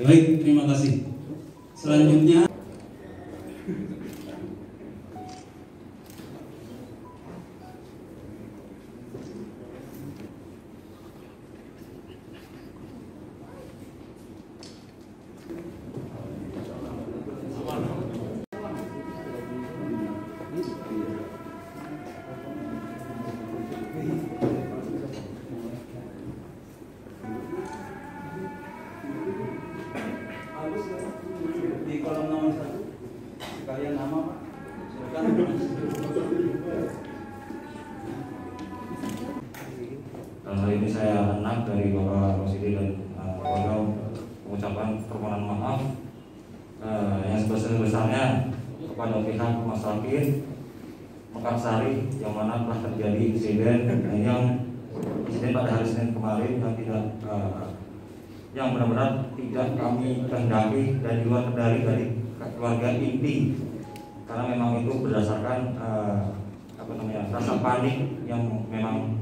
Baik, terima kasih. Selanjutnya ini saya anak dari Bapak Rosidi dan uh, keluarga mengucapkan permohonan maaf uh, yang sebesar-besarnya kepada pihak rumah sakit Mekarsari yang mana telah terjadi insiden uh, yang insiden pada hari Senin kemarin yang tidak uh, yang benar-benar tidak kami kehendaki dan juga kendali dari keluarga inti. Karena memang itu berdasarkan uh, apa namanya rasa panik yang memang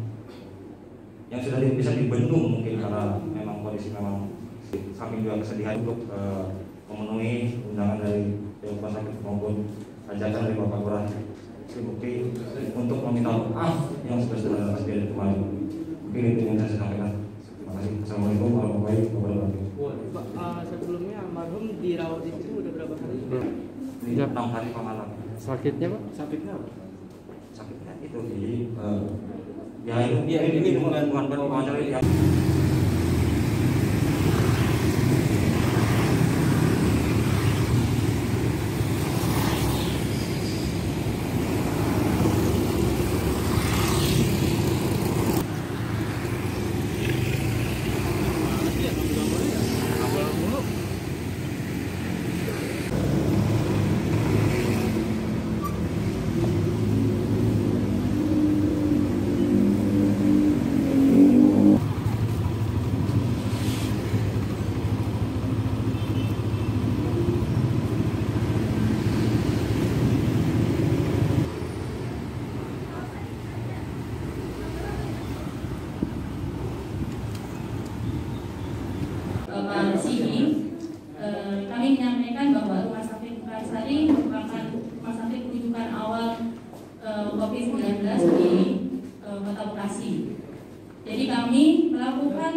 yang sudah di- bisa dibendung mungkin karena memang kondisi memang samping juga kesedihan untuk eh, memenuhi undangan dari rumah sakit maupun ajakan dari Bapak Lurah Sri Bukti untuk meminta maaf yang sebesar-besarnya atas kejadian kemarin. Mungkin itu yang saya sampaikan. Terima kasih. Assalamualaikum warahmatullahi wabarakatuh. Pak, eh, sebelumnya almarhum dirawat di situ udah berapa hari? Ini Ya. enam hari pemalam. Sakitnya pak? Sakitnya apa? Sakitnya itu di eh, ya ini ini bukan bukan- bukan eh, kami menyampaikan bahwa Rumah Sakit Mekarsari merupakan rumah sakit rujukan awal eh, COVID-19 di Kota Bekasi. Jadi kami melakukan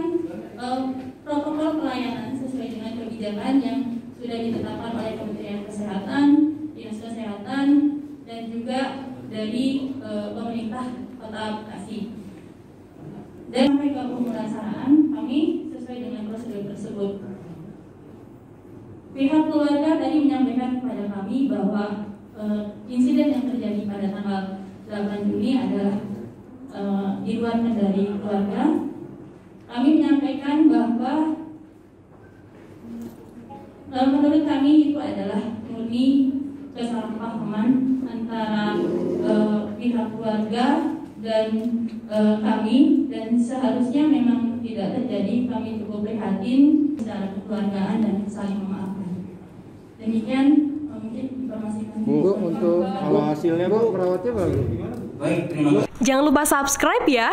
protokol pelayanan sesuai dengan kebijakan yang sudah ditetapkan oleh Kementerian Kesehatan, Dinas Kesehatan, dan juga dari pemerintah Kota Bekasi. Dan sampai ke pemulasaran kami sesuai dengan prosedur tersebut. Pihak keluarga tadi menyampaikan kepada kami bahwa eh, insiden yang terjadi pada tanggal 8 Juni adalah eh, di luar kendali keluarga. Kami menyampaikan bahwa eh, menurut kami itu adalah murni kesalahpahaman antara eh, pihak keluarga dan eh, kami dan seharusnya kami cukup prihatin secara kekeluargaan dan saling memaafkan demikian mungkin informasi kami Bu, untuk kalau hasilnya bu perawatnya bagus. Baik, terima kasih. Jangan lupa subscribe ya.